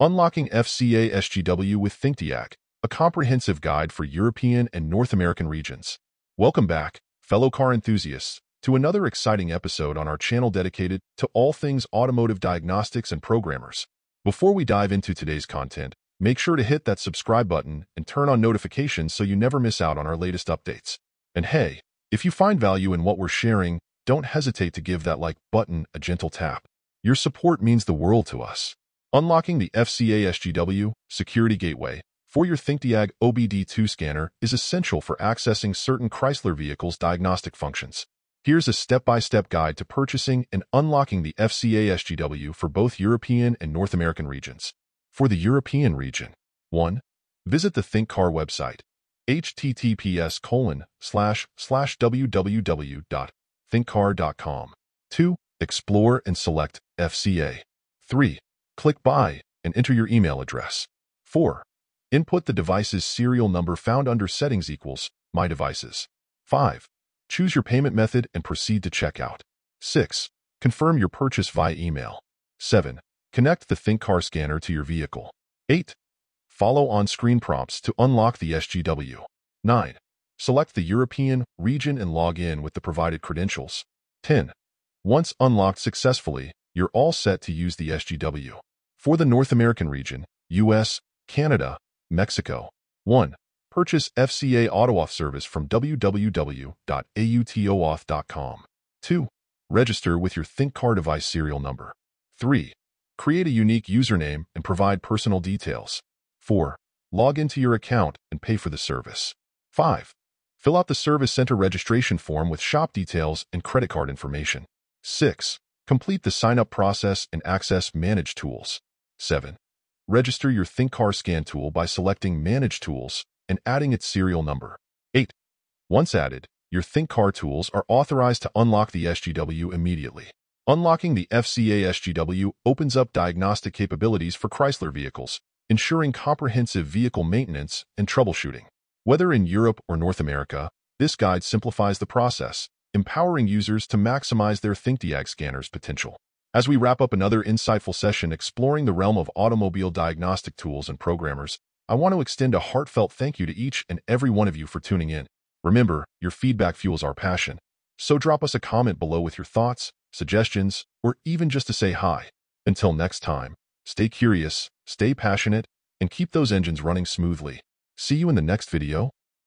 Unlocking FCA SGW with ThinkDiag, a comprehensive guide for European and North American regions. Welcome back, fellow car enthusiasts, to another exciting episode on our channel dedicated to all things automotive diagnostics and programmers. Before we dive into today's content, make sure to hit that subscribe button and turn on notifications so you never miss out on our latest updates. And hey, if you find value in what we're sharing, don't hesitate to give that like button a gentle tap. Your support means the world to us. Unlocking the FCA SGW security gateway for your ThinkDiag OBD2 scanner is essential for accessing certain Chrysler vehicles' diagnostic functions. Here's a step-by-step guide to purchasing and unlocking the FCA SGW for both European and North American regions. For the European region, 1. Visit the ThinkCar website, https colon slash slash www.thinkcar.com. 2. Explore and select FCA. 3. Click Buy and enter your email address. 4. Input the device's serial number found under Settings equals My Devices. 5. Choose your payment method and proceed to checkout. 6. Confirm your purchase via email. 7. Connect the ThinkCar scanner to your vehicle. 8. Follow on-screen prompts to unlock the SGW. 9. Select the European region and log in with the provided credentials. 10. Once unlocked successfully, you're all set to use the SGW. For the North American region, US, Canada, Mexico. 1. Purchase FCA AutoAuth service from www.autoauth.com. 2. Register with your ThinkCar device serial number. 3. Create a unique username and provide personal details. 4. Log into your account and pay for the service. 5. Fill out the Service Center registration form with shop details and credit card information. 6. Complete the sign-up process and access Manage Tools. 7. Register your ThinkCar scan tool by selecting Manage Tools and adding its serial number. 8. Once added, your ThinkCar tools are authorized to unlock the SGW immediately. Unlocking the FCA SGW opens up diagnostic capabilities for Chrysler vehicles, ensuring comprehensive vehicle maintenance and troubleshooting. Whether in Europe or North America, this guide simplifies the process, empowering users to maximize their ThinkDiag scanner's potential. As we wrap up another insightful session exploring the realm of automobile diagnostic tools and programmers, I want to extend a heartfelt thank you to each and every one of you for tuning in. Remember, your feedback fuels our passion. So drop us a comment below with your thoughts, suggestions, or even just to say hi. Until next time, stay curious, stay passionate, and keep those engines running smoothly. See you in the next video.